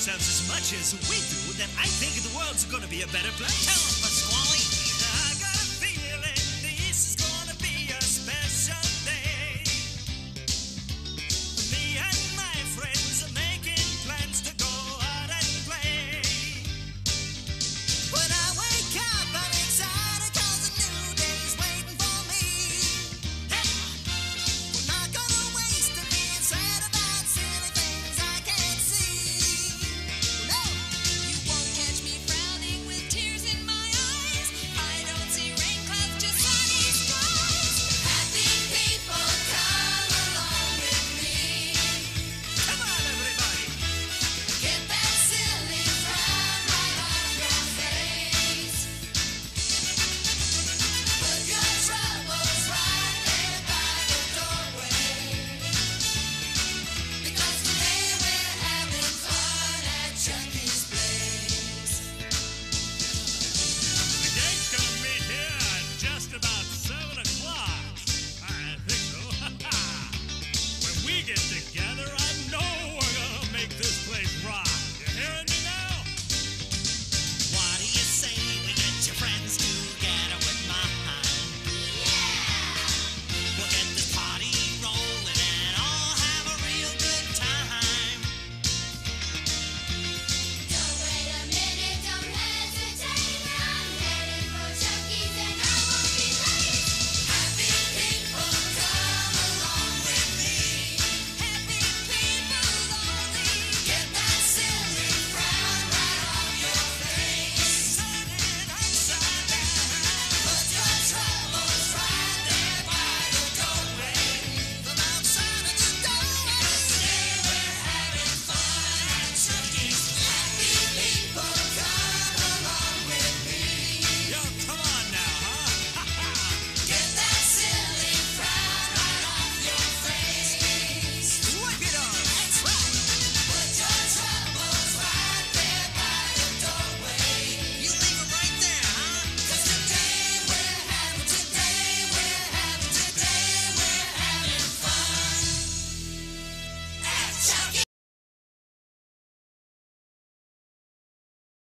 ourselves as much as we do, then I think the world's gonna be a better place. Tell 'em,